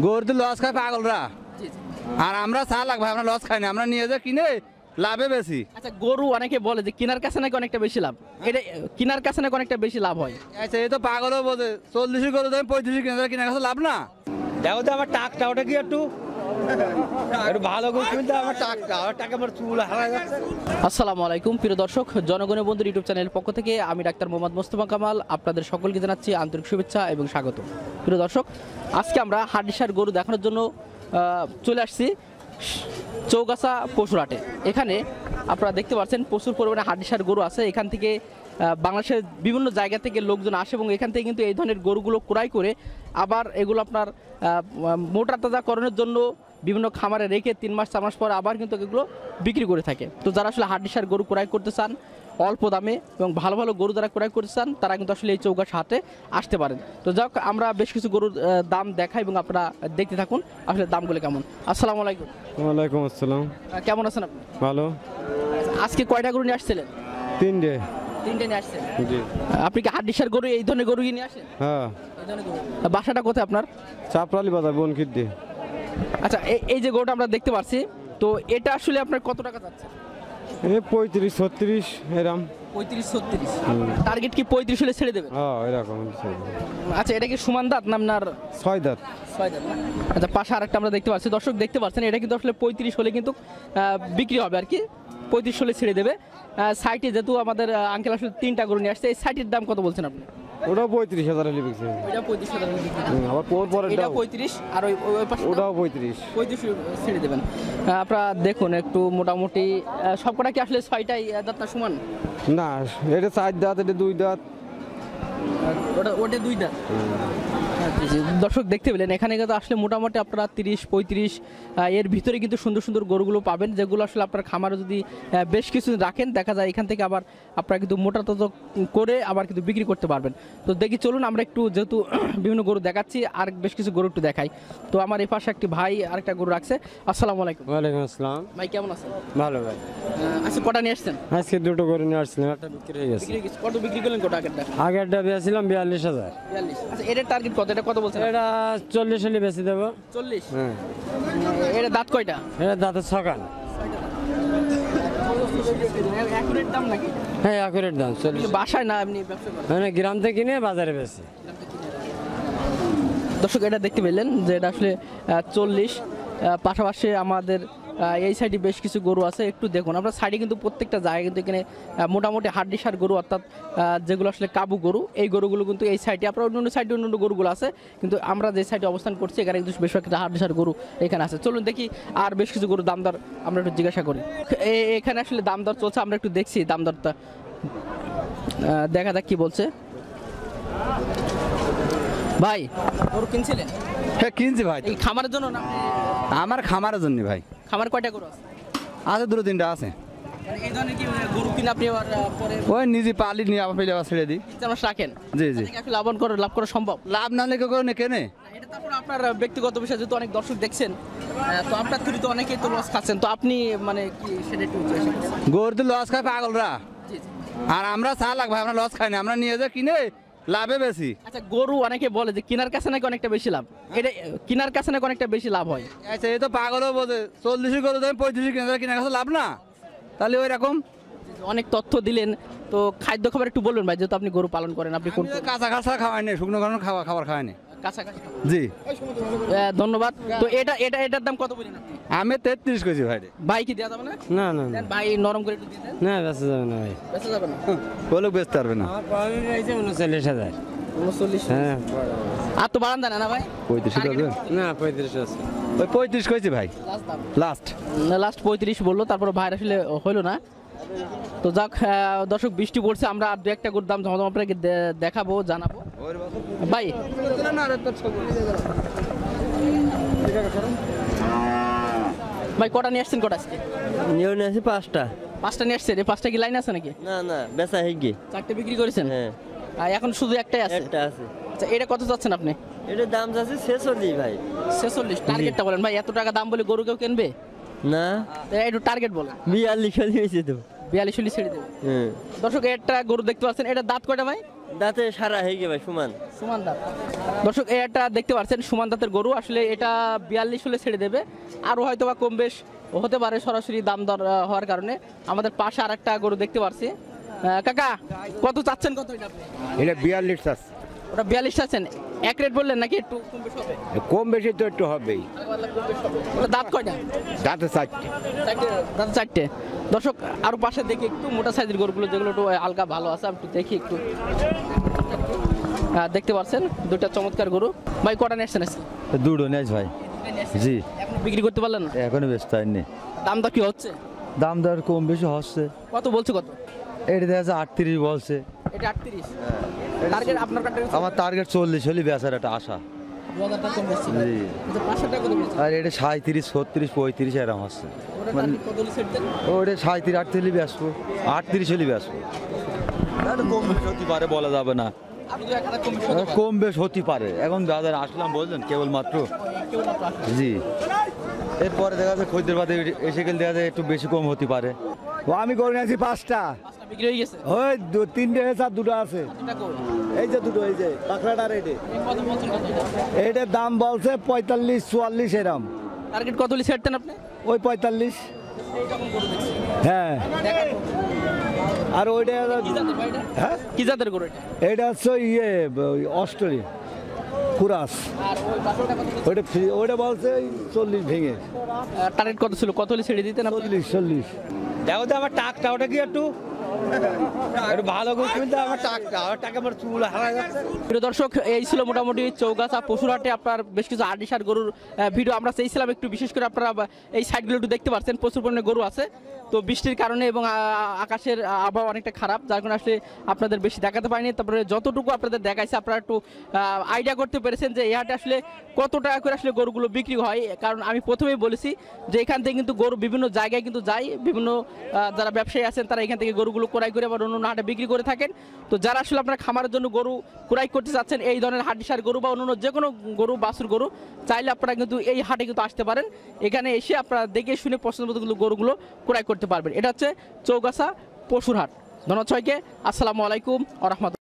গরু তো লস খায় পাগলরা। আর আমরা চা লাগবে আমরা লস খাই না আমরা নিয়ে যাই কিনে লাভে বেশি। আচ্ছা গরু অনেকে বলে যে কিনার কাছে নাকি অনেকটা বেশি লাভ? এটা কিনার কাছে নাকি অনেকটা বেশি লাভ হয়? আচ্ছা এই তো পাগলও বোঝে চল্লিশ গরু দাম পঁয়ত্রিশ কিনে কিনার কাছে লাভ না? দেখো তো আমার টাকটা ওটা কি একটু? আসসালামু আলাইকুম, প্রিয় দর্শক, জনগণের বন্ধুর ইউটিউব চ্যানেলের পক্ষ থেকে আমি ডাক্তার মোহাম্মদ মোস্তফা কামাল, আপনাদের সকলকে জানাচ্ছি আন্তরিক শুভেচ্ছা এবং স্বাগত। প্রিয় দর্শক, আজকে আমরা হাডিসার গরু দেখানোর জন্য চলে আসছি চৌগাছা পশুরাটে এখানে আপনারা দেখতে পাচ্ছেন প্রচুর পরিমাণে হাড্ডিসার গরু আছে। এখান থেকে বাংলাদেশের বিভিন্ন জায়গা থেকে লোকজন আসে এবং এখান থেকে কিন্তু এই ধরনের গরুগুলো ক্রয় করে আবার এগুলো আপনার মোটা তাজাকরণের জন্য বিভিন্ন খামারে রেখে তিন মাস চার মাস পর আবার কিন্তু এগুলো বিক্রি করে থাকে। তো যারা আসলে হাড্ডিসার গরু ক্রয় করতে চান অল্প দামে এবং ভালো ভালো গরু যারা ক্রয় করতে চান তারা কিন্তু আসলে এই চৌকাশ হাটে আসতে পারেন। তো যাক আমরা বেশ কিছু গরুর দাম দেখাই এবং আপনারা দেখতে থাকুন আসলে দামগুলো কেমন। আসসালামু আলাইকুম। ওয়ালাইকুম আসসালাম। কেমন আছেন আপনি? ভালো। আজকে কয়টা গরু নিয়ে আসছিলেন? তিনটে। তিনটে নিয়ে আসছেন? জি। আপনি কি হাড্ডিসার গরু এই ধরনের গরু নিয়ে আসেন? হ্যাঁ। এই ধরনের গরু। বাসাটা কোথায় আপনার? চাপরালি বাজার বনকির দিয়ে আচ্ছা এই- যে গরুটা আমরা দেখতে পাচ্ছি তো এটা আসলে আপনার কত টাকা যাচ্ছে? পঁয়ত্রিশ ছত্রিশ এরম। পঁয়ত্রিশ ছত্রিশ। টার্গেট কি পঁয়ত্রিশ হলে ছেড়ে দেবেন? হ্যাঁ এরকম আচ্ছা এটা কি সুমান দাঁত না আপনার? ছয় দাঁত। ছয় দাঁত আচ্ছা পাশে আরেকটা আমরা দেখতে পাচ্ছি। দর্শক দেখতে পাচ্ছেন এটা কিন্তু আসলে পঁয়ত্রিশ হলে কিন্তু বিক্রি হবে আর কি। পঁয়ত্রিশ হলে ছেড়ে দেবে। সাইটে যেহেতু আমাদের আঙ্কেল আসলে তিনটা গরু নিয়ে আসছে এই সাইটের দাম কত বলছেন আপনি? ওটাও পঁয়ত্রিশ হাজার হলে বিকছে ওইটা পঁয়ত্রিশ হাজার বিক্রি হবে। আবার পর এটা পঁয়ত্রিশ আর ওই পাশে ওটাও পঁয়ত্রিশ। পঁয়ত্রিশ ছেড়ে দেবেন। আপনারা দেখুন একটু মোটামুটি সবকটা কি আসলে ছয়টাই দাঁতটা সমান? না এটা চার দাঁত এটা দুই দাঁত। ওটা ওটা দুই দাঁত জি, দর্শক দেখতে পেলেন এখানে কিন্তু আসলে মোটামুটি আপনারা তিরিশ পঁয়ত্রিশ এর ভিতরে কিন্তু সুন্দর সুন্দর গরুগুলো পাবেন যেগুলো আসলে আপনার খামারে যদি বেশ কিছু রাখেন দেখা যায় এখান থেকে আবার আপনারা কিন্তু মোটা তাজা করে আবার কিন্তু বিক্রি করতে পারবেন। তো দেখি চলুন আমরা একটু যেহেতু বিভিন্ন গরু দেখাচ্ছি আর বেশ কিছু গরু একটু দেখাই। তো আমার এই পাশে একটি ভাই আরেকটা গরু রাখছে। আসসালামু আলাইকুম। ওয়ালাইকুম আসসালাম। ভাই কেমন আছেন? ভালো ভাই। আচ্ছা কটা নিয়ে আসছেন? আজকে দুটো করে নিয়ে আসছিলাম একটা বিক্রি হয়ে গেছে। বিক্রি হয়ে গেছে। কত বিক্রি করলেন কটা আগেরটা? আগেরটা বেছিলাম বিয়াল্লিশ হাজার। আচ্ছা এটার টার্গেট কত? এটা কত বলছেন এটা চল্লিশ হলে বেশি দেবো। চল্লিশ? হ্যাঁ। এটা দাঁত কয়টা? এটা দাঁতের ছকান হ্যাঁ অ্যাকুরেট দাম চল্লিশ। বাসায় না মানে গ্রাম থেকে কিনে বাজারে বেশি দর্শক এটা দেখতে পেলেন যে এটা আসলে চল্লিশ। পাশাপাশি আমাদের এই সাইডে বেশ কিছু গরু আছে। একটু দেখুন আমরা সাইডে কিন্তু প্রত্যেকটা জায়গায় কিন্তু এখানে মোটামুটি হাড্ডি সার গরু অর্থাৎ যেগুলো আসলে কাবু গরু এই গরুগুলো কিন্তু এই সাইডে আপনার অন্য অন্য সাইডে অন্য অন্য গরুগুলো আছে কিন্তু আমরা যে সাইডে অবস্থান করছি এখানে কিন্তু বেশিরভাগ হাড্ডি সার গরু এখানে আছে। চলুন দেখি আর বেশ কিছু গরু দাম দর আমরা একটু জিজ্ঞাসা করি। এখানে আসলে দাম দর চলছে আমরা একটু দেখছি দাম দরটা আহ, দেখা যাক কি বলছে। ভাই গরু কিনছিলেন? হ্যাঁ কিনছি ভাই? এই খামারের জন্য না? আমার খামারের জন্য ভাই। খামার কয়টা গরু আছে? আছে দুটো তিনটা আছে। মানে মানে ওই নিজে পালি নিয়ে আবার পেলে আবার ছেড়ে দিই। রাখেন। জি জি। করে লাভ করা সম্ভব? লাভ না হলে কেউ করে নে কেনে এটা তারপর আপনার ব্যক্তিগত বিষয় যেহেতু অনেক দর্শক দেখছেন তো আপনার থ্রু তো অনেকেই তো লস খাচ্ছেন। তো আপনি মানে কি সেটা একটু গরু তো লস খায় পাগলরা। আর আমরা চা লাখ ভাই আমরা লস খাই না। আমরা নিয়ে যাই কিনে লাভে বেশি। আচ্ছা গরু অনেকে বলে যে কেনার কাছে নাকি অনেকটা বেশি লাভ? এটা কিনার কাছে নাকি অনেকটা বেশি লাভ হয়? আচ্ছা এই তো পাগলও বোঝে চল্লিশ গরু দাম পঁয়ত্রিশ কিনে কিনার কাছে লাভ না? তাহলে ওই রকম অনেক তথ্য দিলেন তো খাদ্য খাবার একটু বলবেন ভাই যেহেতু আপনি গরু পালন করেন আপনি কোন কাঁচা কাঁচা খাওয়ায় নেই শুকনো খাওয়া খাবার খাওয়ায় নেই। কাছাকাছি জি। ধন্যবাদ। তো এটা এটা এটার দাম কত বলেন আমি তেত্রিশ কেজি ভাই ভাই কি দেওয়া যাবে না? না না ভাই নরম করে একটু দিয়ে দেন। না বেঁচে যাবে না ভাই। বেঁচে যাবে না? বলে বেচতে পারবে না। আমার পাওয়া রয়েছে উনচল্লিশ হাজার। উনচল্লিশ হ্যাঁ। আর তো বাড়ান দেন না ভাই? পঁয়ত্রিশ না পঁয়ত্রিশ আছে। ওই পঁয়ত্রিশ কেজি ভাই। লাস্ট দাম। লাস্ট পঁয়ত্রিশ বলল তারপর ভাইয়ের আসলে হইল না। তো যাক দর্শক বৃষ্টি পড়ছে আমরা আর দু একটা করে দাম জমা আপনাকে দেখাবো জানাব। ভাই। ভাই কটা নিয়ে আসছেন কটা আজকে? নিয়ে নিয়েছি পাঁচটা। পাঁচটা নিয়ে আসছেন? এই পাঁচটা কি লাইন আছে নাকি? না না বেচা হয়ে গিয়ে চারটে বিক্রি করেছেন? হ্যাঁ। আর এখন শুধু একটাই আছে? একটা আছে। আচ্ছা এটা কত চাচ্ছেন আপনি? এটার দাম যাচ্ছে ছেচল্লিশ ভাই। ছেচল্লিশ টার্গেটটা বলেন। ভাই এত টাকা দাম বলে গরু কেউ কিনবে? না। একটু টার্গেট বলেন। বিয়াল্লিশ তো বিয়াল্লিশ চল্লিশ ছেড়ে দেবে। হ্যাঁ। দর্শক একটা গরু দেখতে পাচ্ছেন। এটা দাঁত কয়টা ভাই? দাঁতে সারা হয়ে গে ভাই সমান। সুমান দাঁত। দর্শক একটা দেখতে পাচ্ছেন সুমান দাঁতের গরু। আসলে এটা বিয়াল্লিশ হলে ছেড়ে দেবে। আরও হয়তো বা কম বেশ হতে পারে সরাসরি দাম দর হওয়ার কারণে। আমাদের পাশে আর একটা গরু দেখতে পাচ্ছি কাকা কত চাচ্ছেন? কত এটা এটা বিয়াল্লিশ আছে ওটা বিয়াল্লিশ চাচ্ছেন? এক রেট বললেন নাকি একটু কম বেশ হবে? কম বেশি তো একটু হবেই। ওটা দাঁত কয়টা? দাঁতে চারটে। দাঁত চারটে। দর্শক আরও পাশে দেখি একটু মোটা সাইজের গরুগুলো যেগুলো একটু হালকা ভালো আছে আমি একটু দেখি একটু। আহ, দেখতে পাচ্ছেন দুটা চমৎকার গরু। ভাই কটা নিয়েছেন আজকে? দুটো নেস ভাই। জি। বিক্রি করতে পারলেন এখনও ব্যস্ত হয়নি দাম দর কি হচ্ছে? দাম দর কম বেশি হচ্ছে। কত বলছে কত? এটা দেখা যাচ্ছে আটত্রিশ বলছে। এটা আটত্রিশ। টার্গেট আপনার কাছে আমার টার্গেট চল্লিশ হলে বেচার একটা আশা। বেশি। আর এটা সাঁত্রিশ ছত্রিশ পঁয়ত্রিশ এরকম হচ্ছে। ওটা দেন ওটা সাঁত্রিশ আটত্রিশ হলে বেসবো আটত্রিশ হলে বেসবো তাহলে কম বেশ হতে পারে বলা যাবে না। কম বেশি হতে পারে। কম বেশ হতে পারে। এখন বাজারে আসলাম বললেন কেবলমাত্র। জি। এরপরে দেখা যাচ্ছে খদ্দের বাদে এসে গেলে দেখা যায় একটু বেশি কম হতে পারে। ও আমি করে নিয়েছি পাঁচটা। পাঁচটা বিক্রি হয়ে গেছে? ওই দু- তিনটে হয়েছে আর দুটো আছে। এই যে দুটো এই যে বলছেন কত? এটা? এইটার দাম বলছে পঁয়তাল্লিশ চুয়াল্লিশ এরম। টার্গেট কত সেট দেন আপনি? ওই পঁয়তাল্লিশ। হ্যাঁ। আর ওইটা হলো- কি জাতের ভাই এটা? হ্যাঁ? কি জাতের গরু এটা? হচ্ছে ইয়ে ওই অস্ট্রেলি। কুরাস? ওইটা ফ্রি ওইটা বলছে চল্লিশ ভেঙে। টার্গেট কত ছিল? কত ছেড়ে দিতেন আপনি? চল্লিশ চল্লিশ। দেখো তো আমার টাকটা ওটা কি একটু? করে দর্শক, এই ছিল মোটামুটি চৌগাছা, পশুরহাটে আপনার বেশ কিছু আডিসার গরুর ভিডিও আমরা চেয়েছিলাম। একটু বিশেষ করে আপনারা এই সাইডগুলো একটু দেখতে পাচ্ছেন, প্রচুর পরিমাণে গরু আছে। তো বৃষ্টির কারণে এবং আকাশের আবহাওয়া অনেকটা খারাপ, যার কারণে আসলে আপনাদের বেশি দেখাতে পারিনি। তারপরে যতটুকু আপনাদের দেখাইছে, আপনারা একটু আইডিয়া করতে পেরেছেন যে এই আসলে কত টাকা করে আসলে গরুগুলো বিক্রি হয়। কারণ আমি প্রথমেই বলেছি যে এখান থেকে কিন্তু গরু বিভিন্ন জায়গায় কিন্তু যায়। বিভিন্ন যারা ব্যবসায়ী আছেন, তারা এখান থেকে গরুগুলো ক্রয় করে আবার অন্য হাটে বিক্রি করে থাকেন। তো যারা আসলে আপনার খামারের জন্য গরু ক্রয় করতে চাচ্ছেন, এই ধরনের হাডিসার গরু বা অন্য যে কোনো গরু বাসুর গরু, চাইলে আপনারা কিন্তু এই হাটে কিন্তু আসতে পারেন। এখানে এসে আপনারা দেখে শুনে পছন্দ মতো কিন্তু গরুগুলো ক্রয় করতে পারবেন। এটা হচ্ছে চৌগাছা পশুর হাট। ধন্যবাদ সবাইকে। আসসালামু আলাইকুম আ রহমতুল্লাহ।